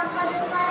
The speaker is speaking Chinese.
Apa?